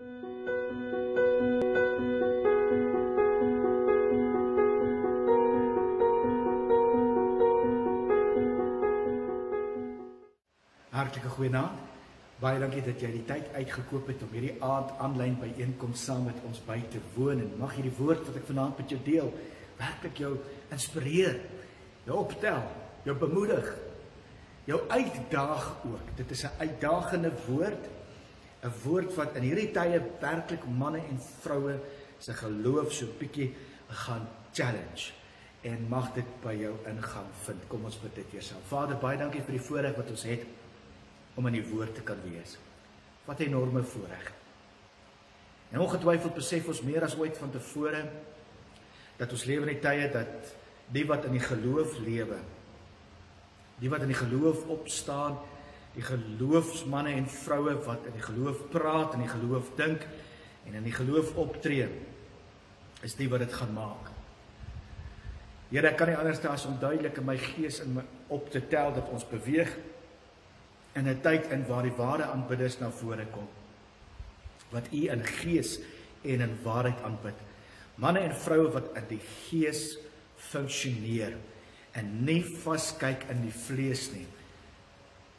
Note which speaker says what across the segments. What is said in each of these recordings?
Speaker 1: Hartlike goeienaand. Baie dankie dat jy die tyd uitgekoop het om hierdie aand aanlyn byeenkoms saam met ons by te woon en mag hierdie woord wat ek vanaand met jou deel werklik jou inspireer, jou optel, jou bemoedig, jou uitdaag ook. Dit is 'n uitdagende woord, 'n woord wat in hierdie tye werklik manne en vroue se geloof so bietjie gaan challenge en mag dit by jou ingang vind. Kom ons bid dit eers. Vader, baie dankie vir die voorreg wat ons het om in die woord te kan wees. Wat 'n enorme voorreg. En ongetwyfeld besef ons meer as ooit van tevore dat ons lewe in die tye dat die wat in die geloof lewe, die wat in die geloof opstaan, die geloofsmanne en vroue wat in die geloof praat en die geloof dink en in die geloof optree, is die wat dit gaan maak. Here, ek kan nie anders as om duidelik in my gees in my op te tel dat ons beweeg in 'n tyd in waar die ware aanbidders na vore kom. Wat u in gees en in waarheid aanbid. Manne en vroue wat in die gees funksioneer en nie vaskyk in die vlees nie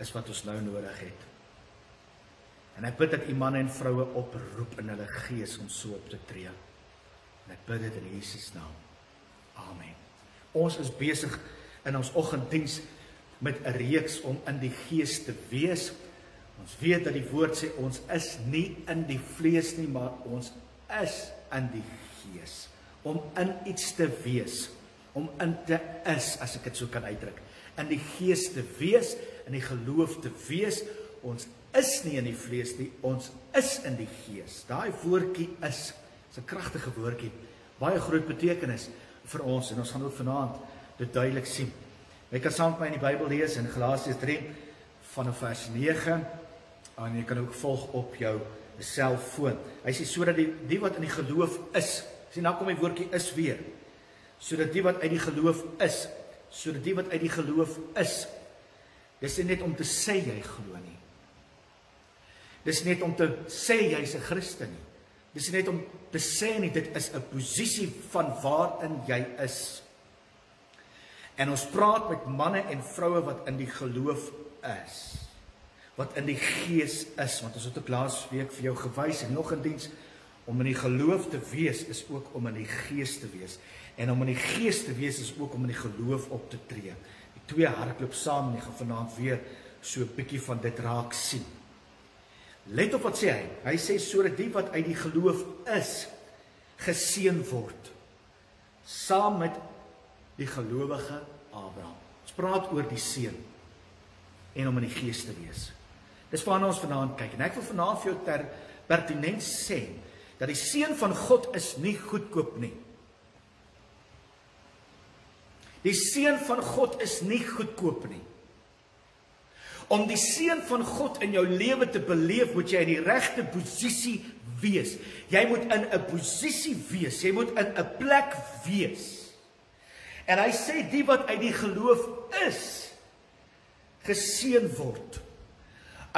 Speaker 1: is wat ons nou nodig het en ek bid dat u manne en vroue oproep in hulle gees om so op te tree en ek bid dit in Jesus naam amen ons is besig in ons oggenddiens met 'n reeks om in die gees te wees. Ons weet dat die woord sê ons is nie in die vlees nie, maar ons is in die gees. Om in iets te wees, om in te is, as ek dit so kan uitdruk. In die gees te wees, in die geloof te wees. Ons is nie in die vlees nie, ons is in die gees. Daai woordjie is 'n kragtige woordjie, baie groot betekenis vir ons en ons gaan ook vanaand dit duidelik sien. Jy kan saam met my in die Bybel lees in Galasiërs 3 vanaf vers 9 en jy kan ook volg op jou selfoon. Hy sê sodat die die wat in die geloof is, sien nou kom die woordjie is weer. Sodat die wat uit die geloof is, sodat die wat uit die geloof is. Dis nie net om te sê jy glo nie. Dis net om te sê jy's 'n Christen nie. Dis net om te sê nie dit is 'n posisie van waarin jy is. En ons praat met manne en vroue wat in die geloof is. Wat in die gees is, want ons het op laas week vir jou gewys en nog 'n diens om in die geloof te wees is ook om in die gees te wees. En om in die gees te wees is ook om in die geloof op te tree. Twee hardloop saam en jy gaan vanaand weer so 'n bietjie van dit raak sien. Let op wat sê hy. Hy sê sodat die wat uit die geloof is geseën word saam met die gelowige Abraham. Ons praat oor die seun en om in die gees te wees. Dis waarna ons vanaand kyk en ek wil vanaand vir jou ter pertinent sê dat die seun van God is nie goedkoop nie. Die seun van God is nie goedkoop nie. Om die seun van God in jou lewe te beleef, moet jy in die regte posisie wees. Jy moet in 'n posisie wees. Jy moet in 'n plek wees En hy sê die wat uit die geloof is geseën word.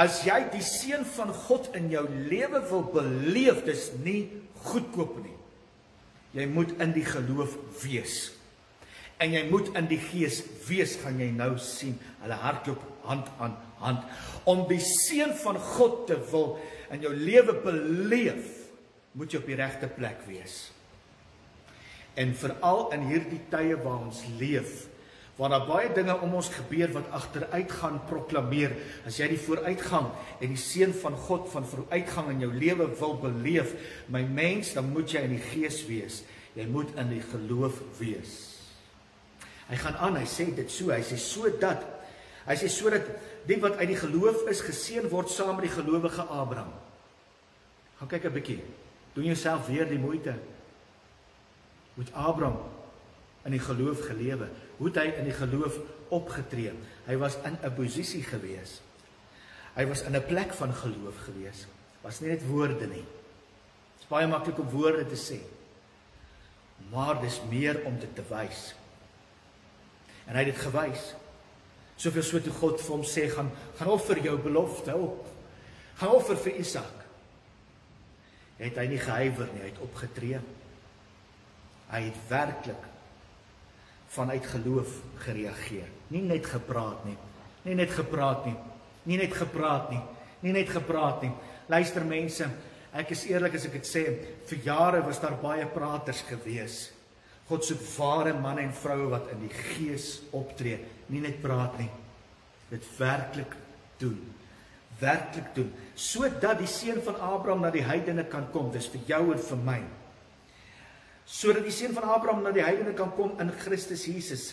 Speaker 1: As jy die seën van God in jou lewe wil beleef, dis nie goedkoop nie. Jy moet in die geloof wees. En jy moet in die gees wees, gaan jy nou sien. Hulle hardloop hand aan hand om die seën van God te wil in jou lewe beleef, moet jy op die regte plek wees. En veral in hierdie tye waar ons leef, waar daar baie dinge om ons gebeur wat agteruit gaan proklameer, as jy die vooruitgang en die seën van God van vooruitgang in jou lewe wil beleef, my mens, dan moet jy in die gees wees. Jy moet in die geloof wees. Hy gaan aan, hy sê dit so, hy sê sodat hy sê sodat die wat uit die geloof is geseën word saam met die gelowige Abraham. Gaan kyk 'n bietjie. Doen jouself weer die moeite het Abraham in die geloof gelewe? Hoe het hy in die geloof opgetree? Hy was in 'n posisie gewees. Hy was in 'n plek van geloof gewees. Was nie net woorde nie. Dit is baie maklik om woorde te sê. Maar dis meer om dit te wys. En hy het dit gewys. Soveel so toe God vir hom sê gaan gaan offer jou belofte op. Gaan offer vir Isak. het hy nie gehuiwer nie, hy het opgetree. Hy het werklik vanuit geloof gereageer. Nie net gepraat nie. Nie net gepraat nie. Nie net gepraat nie. Nie net gepraat nie. Luister mense, ek is eerlik as ek dit sê, vir jare was daar baie praters gewees. God soek ware manne en vroue wat in die gees optree, nie net praat nie. Dit werklik doen. Werklik doen sodat die seun van Abraham na die heidene kan kom. Dis vir jou en vir my. Sodat die seun van Abraham na die heidene kan kom in Christus Jesus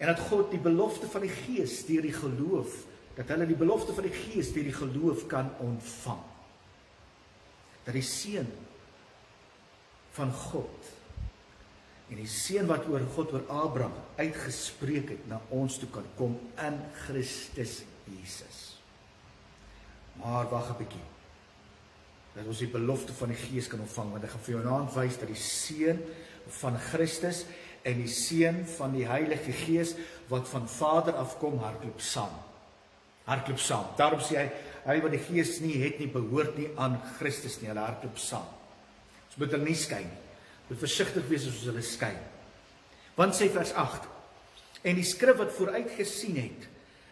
Speaker 1: en dat God die belofte van die Gees deur die geloof dat hulle die belofte van die Gees deur die geloof kan ontvang. Dat die seun van God en die seën wat oor God oor Abraham uitgespreek het na ons toe kan kom in Christus Jesus. Maar wag 'n bietjie. Dat ons die belofte van die Gees kan ontvang want ek gaan vir jou naam wys dat die seën van Christus en die seën van die Heilige Gees wat van Vader afkom hardloop saam. Hardloop saam. Daarom sê hy hy wat die Gees nie het nie behoort nie aan Christus nie. Hulle hardloop saam. Ons moet hulle nie skei nie moet versigtig wees as ons hulle skei. Want sê vers 8: En die skrif wat vooruit gesien het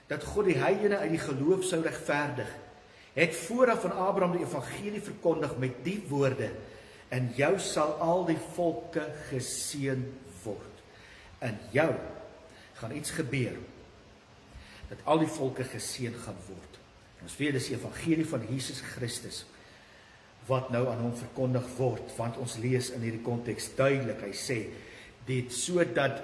Speaker 1: dat God die heidene uit die geloof sou regverdig, het vooraf aan Abraham die evangelie verkondig met die woorde: In jou sal al die volke geseën word. In jou gaan iets gebeur dat al die volke geseën gaan word. Ons weet dis die evangelie van Jesus Christus wat nou aan hom verkondig word want ons lees in hierdie konteks duidelik hy sê dit sodat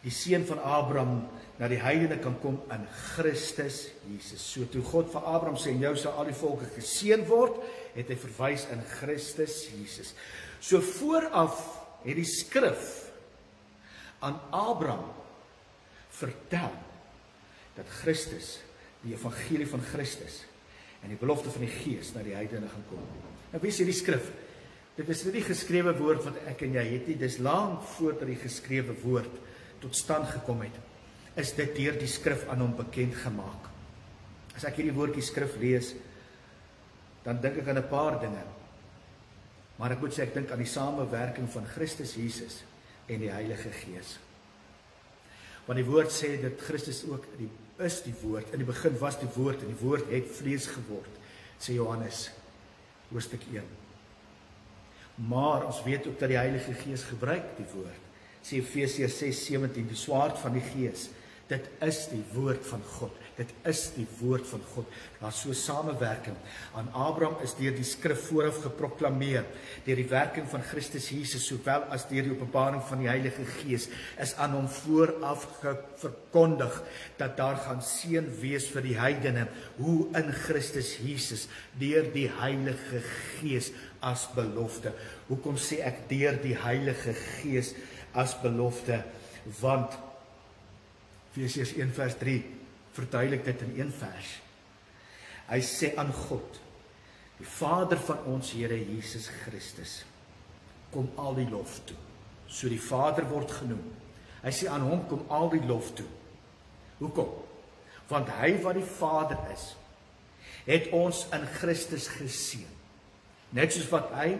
Speaker 1: die seun van Abraham na die heidene kan kom in Christus Jesus. So toe God vir Abraham sê en jou sal al die volke geseën word, het hy verwys in Christus Jesus. So vooraf het die skrif aan Abraham vertel dat Christus die evangelie van Christus en die belofte van die Gees na die heidene gaan kom. Nou wie sê die skrif? Dit is nie die geskrewe woord wat ek en jy het nie. Dis lank voordat die geskrewe woord tot stand gekom het. Is dit deur die skrif aan hom bekend gemaak? As ek hierdie woordjie skrif lees, dan dink ek aan 'n paar dinge. Maar ek moet sê ek dink aan die samewerking van Christus Jesus en die Heilige Gees. Want die woord sê dat Christus ook die is die woord. In die begin was die woord en die woord het vlees geword, sê Johannes hoofstuk 1. Maar ons weet ook dat die Heilige Gees gebruik die woord. Sê Efesiërs 6:17 die swaard van die Gees. Dit is die woord van God. Dit is die woord van God. Daar's so samewerking. Aan Abraham is deur die skrif vooraf geproklaameer deur die werking van Christus Jesus sowel as deur die openbaring van die Heilige Gees is aan hom vooraf verkondig dat daar gaan seën wees vir die heidene hoe in Christus Jesus deur die Heilige Gees as belofte. Hoekom sê ek deur die Heilige Gees as belofte? Want Efesiërs 1 vers 3 verduidelik dit in een vers. Hy sê aan God, die Vader van ons Here Jesus Christus, kom al die lof toe. So die Vader word genoem. Hy sê aan hom kom al die lof toe. Hoekom? Want hy wat die Vader is, het ons in Christus geseën. Net soos wat hy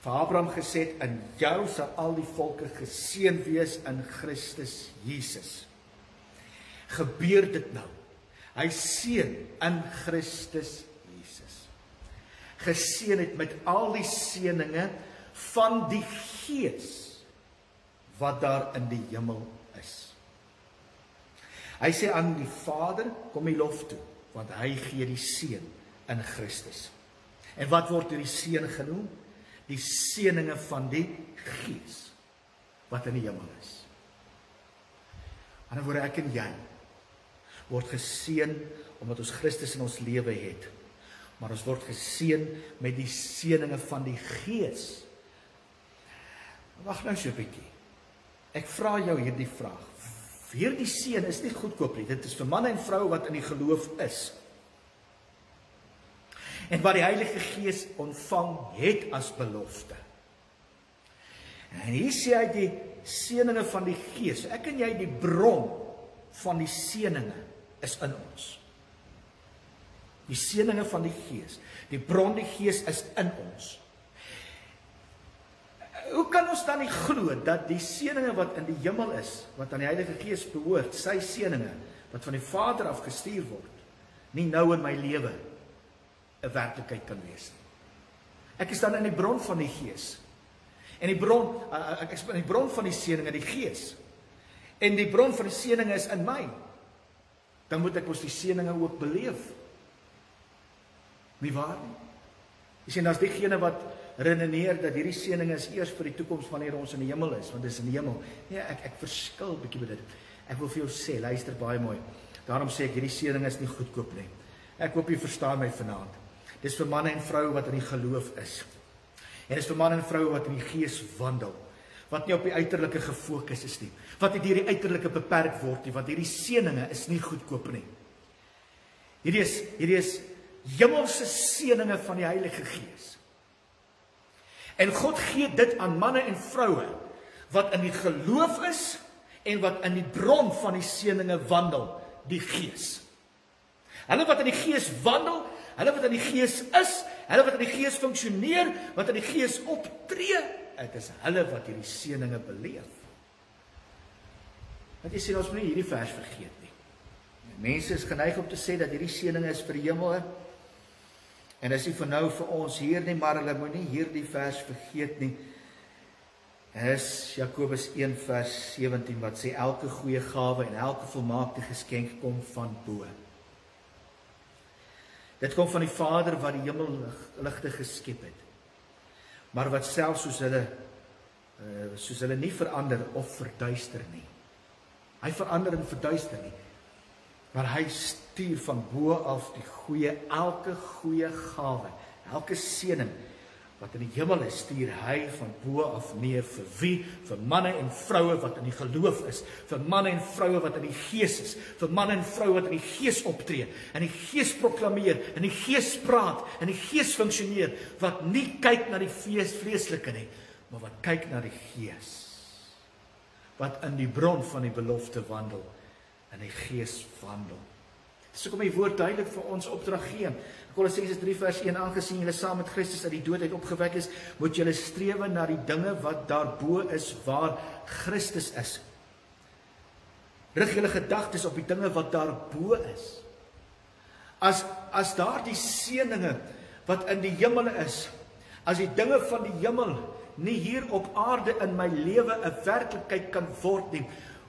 Speaker 1: vir Abraham gesê het, in jou sal al die volke geseën wees in Christus Jesus gebeur dit nou. Hy seën in Christus Jesus. Geseën het met al die seëninge van die Gees wat daar in die hemel is. Hy sê aan die Vader, kom die lof toe, want hy gee die seën in Christus. En wat word deur die seën genoem? Die seëninge van die Gees wat in die hemel is. Aan woorde ek en jy word geseën omdat ons Christus in ons lewe het. Maar ons word geseën met die seëninge van die Gees. Wag nou so 'n bietjie. Ek vra jou hierdie vraag. Weer die seën is nie goedkoop nie. Dit is vir manne en vroue wat in die geloof is. En wat die Heilige Gees ontvang het as belofte. En hier sê hy die seëninge van die Gees. Ek en jy die bron van die seëninge is in ons. Die seëninge van die Gees, die bron die Gees is in ons. Hoe kan ons dan nie glo dat die seëninge wat in die hemel is, wat aan die Heilige Gees behoort, sy seëninge wat van die Vader af gestuur word, nie nou in my lewe 'n werklikheid kan wees nie. Ek is dan in die bron van die Gees. En die bron ek is in die bron van die seëninge, die Gees. En die bron van die seëninge is in my. Dan moet ek mos die seëninge ook beleef. Nie waar nie? Jy sien daar's diegene wat redeneer dat hierdie seëninge is eers vir die toekoms wanneer ons in die hemel is, want dis in die hemel. Nee, ek ek verskil bietjie met dit. Ek wil vir jou sê, luister baie mooi. Daarom sê ek hierdie seëninge is nie goedkoop nie. Ek hoop jy verstaan my vanaand. Dis vir manne en vroue wat in die geloof is. En dis vir manne en vroue wat in die gees wandel wat nie op die uiterlike gefokus is nie, wat nie deur die uiterlike beperk word nie, want hierdie seëninge is nie goedkoop nie. Hierdie is hierdie is hemelse seëninge van die Heilige Gees. En God gee dit aan manne en vroue wat in die geloof is en wat in die bron van die seëninge wandel, die Gees. Hulle wat in die Gees wandel, hulle wat in die Gees is, hulle wat in die Gees funksioneer, wat in die Gees optree, dit is hulle wat hierdie seëninge beleef. Want jy sien ons moet nie hierdie vers vergeet nie. Mense is geneig om te sê dat hierdie seëninge is vir die hemel. En dis nie vir nou vir ons hier nie, maar hulle moenie hierdie vers vergeet nie. Es Jakobus 1 vers 17 wat sê elke goeie gawe en elke volmaakte geskenk kom van bo. Dit kom van die Vader wat die hemel ligte geskep het. Maar wat selfs soos hulle uh soos hulle nie verander of verduister nie. Hy verander en verduister nie. Maar hy stuur van bo af die goeie elke goeie gawe, elke seëning wat in die hemel is, stuur hy van bo af neer vir wie? Vir manne en vroue wat in die geloof is, vir manne en vroue wat in die gees is, vir manne en vroue wat in die gees optree, in die gees proklameer, in die gees praat, in die gees funksioneer, wat nie kyk na die vlees vleeslike nie, maar wat kyk na die gees. Wat in die bron van die belofte wandel, in die gees wandel. Dis hoekom die woord duidelik vir ons opdrag gee. Kolossense 3 vers 1 aangesien julle saam met Christus uit die dood uit opgewek is, moet julle streef na die dinge wat daarbo is waar Christus is. Rig julle gedagtes op die dinge wat daarbo is. As as daardie seëninge wat in die hemel is, as die dinge van die hemel nie hier op aarde in my lewe 'n werklikheid kan word nie,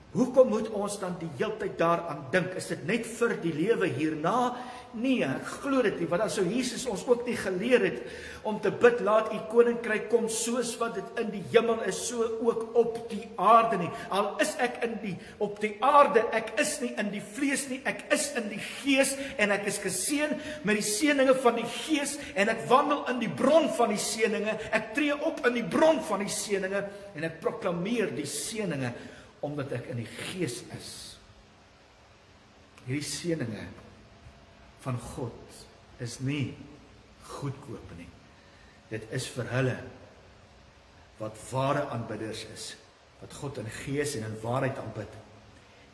Speaker 1: Hoekom moet ons dan die hele tyd daaraan dink? Is dit net vir die lewe hierna? Nee, ek glo dit nie, want dan sou Jesus ons ook nie geleer het om te bid laat u koninkryk kom soos wat dit in die hemel is, so ook op die aarde nie. Al is ek in die op die aarde, ek is nie in die vlees nie, ek is in die gees en ek is geseën met die seëninge van die gees en ek wandel in die bron van die seëninge. Ek tree op in die bron van die seëninge en ek proklameer die seëninge omdat ek in die gees is. Hierdie seëninge van God is nie goedkoop nie. Dit is vir hulle wat ware aanbidders is, wat God in gees en in waarheid aanbid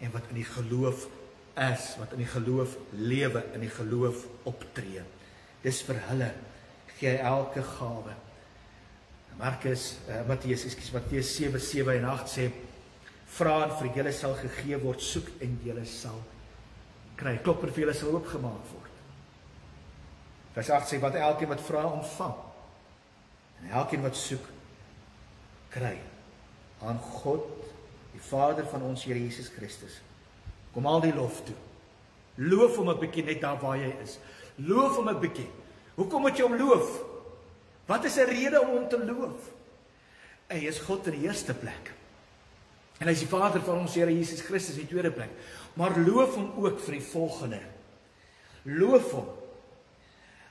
Speaker 1: en wat in die geloof is, wat in die geloof lewe, in die geloof optree. Dis vir hulle gee elke gawe. Markus, uh, Matteus, ekskuus, Matteus 7:7 en 8 sê vra en vir julle sal gegee word, soek en julle sal kry. Klop vir julle sal oopgemaak word. Vers 8 sê wat elkeen wat vra ontvang. En elkeen wat soek kry aan God, die Vader van ons Here Jesus Christus. Kom al die lof toe. Loof hom 'n bietjie net daar waar jy is. Loof hom 'n bietjie. Hoekom moet jy hom loof? Wat is 'n rede om hom te loof? Hy is God in die eerste plek. En hy is die Vader van ons Here Jesus Christus in tweede plek. Maar loof hom ook vir die volgende. Loof hom.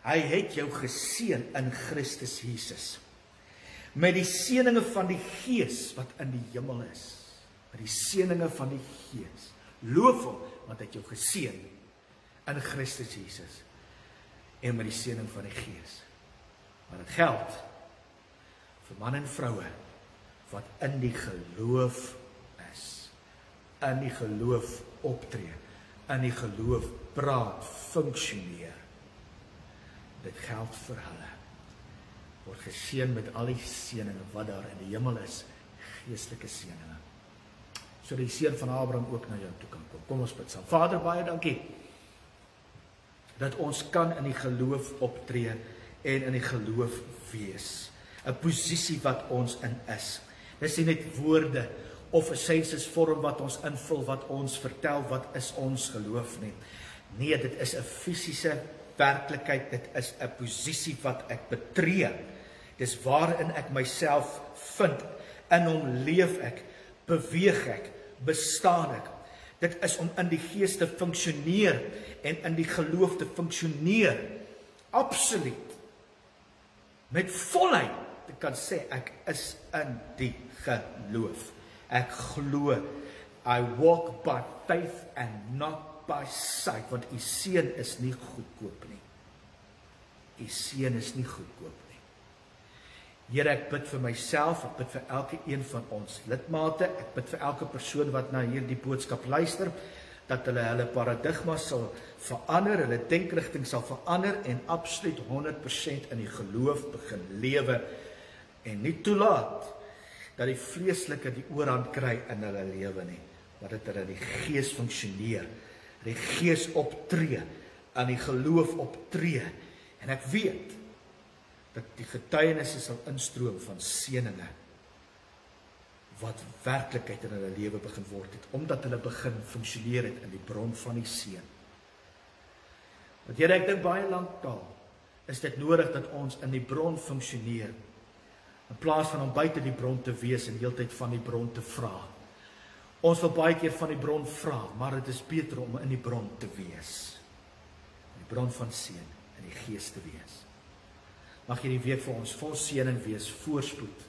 Speaker 1: Hy het jou geseën in Christus Jesus. Met die seëninge van die Gees wat in die hemel is. Met die seëninge van die Gees. Loof hom want hy het jou geseën in Christus Jesus. En met die seëning van die Gees. Maar dit geld vir man en vroue wat in die geloof in die geloof optree, in die geloof praat, funksioneer. Dit geld vir hulle. word geseën met al die seëninge wat daar in die hemel is, geestelike seëninge. So die seën van Abraham ook na jou toe kan kom. Kom ons bid saam. Vader, baie dankie dat ons kan in die geloof optree en in die geloof wees. 'n Posisie wat ons in is. Dis nie net woorde of 'n sensusvorm wat ons invul wat ons vertel wat is ons geloof nie. Nee, dit is 'n fisiese werklikheid, dit is 'n posisie wat ek betree. Dis waarin ek myself vind. In hom leef ek, beweeg ek, bestaan ek. Dit is om in die gees te funksioneer en in die geloof te funksioneer. Absoluut. Met volheid te kan sê ek is in die geloof. Ek glo. I walk by faith and not by sight want u seun is nie goedkoop nie. U seun is nie goedkoop nie. Here ek bid vir myself, ek bid vir elke een van ons lidmate, ek bid vir elke persoon wat na hierdie boodskap luister dat hulle hulle paradigma sal verander, hulle denkrigting sal verander en absoluut 100% in die geloof begin lewe en nie toelaat dat die vleeslike die oorhand kry in hulle lewe nie, maar dat hulle in die gees funksioneer, die gees optree, aan die geloof optree. En ek weet dat die getuienisse sal instroom van seëninge wat werklikheid in hulle lewe begin word het omdat hulle begin funksioneer het in die bron van die seën. Want Here, ek dink baie lank taal is dit nodig dat ons in die bron funksioneer in plaas van om buite die bron te wees en heeltyd van die bron te vra. Ons wil baie keer van die bron vra, maar dit is beter om in die bron te wees. Die bron van seën in die gees te wees. Mag hierdie week vir ons vol seëning wees, voorspoed.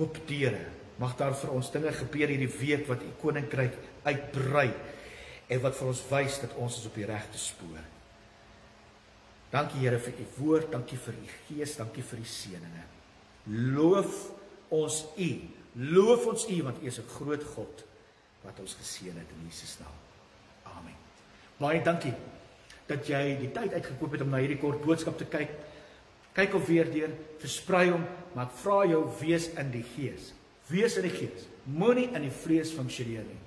Speaker 1: Oop deure. Mag daar vir ons dinge gebeur hierdie week wat u koninkryk uitbrei en wat vir ons wys dat ons is op die regte spoor. Dankie Here vir u woord, dankie vir u gees, dankie vir die seëninge. Loof ons U. Loof ons U want U is 'n groot God wat ons geseën het in Jesus naam. Amen. Baie dankie dat jy die tyd uitgekoop het om na hierdie kort boodskap te kyk. Kyk of weer deur, versprei hom, maar ek vra jou wees in die Gees. Wees in die Gees. Moenie in die vlees funksioneer nie.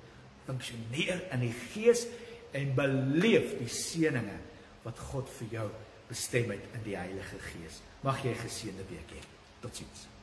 Speaker 1: Funksioneer in die Gees en beleef die seëninge wat God vir jou bestem het in die Heilige Gees. Mag jy 'n geseënde week hê. Tot ziens.